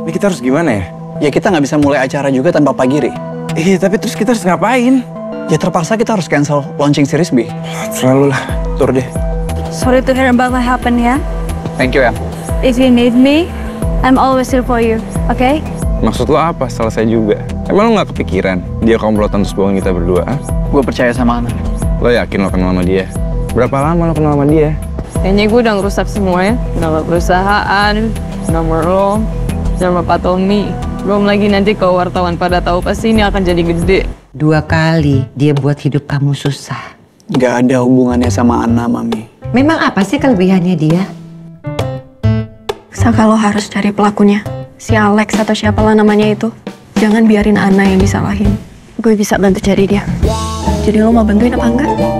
Ini kita harus gimana ya? Ya kita nggak bisa mulai acara juga tanpa Pak Giri. Iya, tapi terus kita harus ngapain? Ya terpaksa kita harus cancel launching series B. Selalu lah. Tur deh. Sorry to hear about what happened ya. Thank you ya. If you need me, I'm always here for you. Okay? Maksud lo apa? Selesai juga. Emang lo gak kepikiran dia komplotan terus bohongin kita berdua? ah? Gue percaya sama Ana. Lo yakin lo kenal sama dia? Berapa lama lo kenal sama dia? Kayaknya gue udah ngerusak semuanya. Nama perusahaan, nomor lo, nama Pak Tommy. Belum lagi nanti kalau wartawan pada tahu pasti ini akan jadi gede. Dua kali dia buat hidup kamu susah. Gak ada hubungannya sama Ana, Mami. Memang apa sih kelebihannya dia? Saka lo harus cari pelakunya. Si Alex atau siapalah namanya itu. Jangan biarin Ana yang disalahin. Gue bisa bantu cari dia. Jadi lo mau bantuin apa enggak?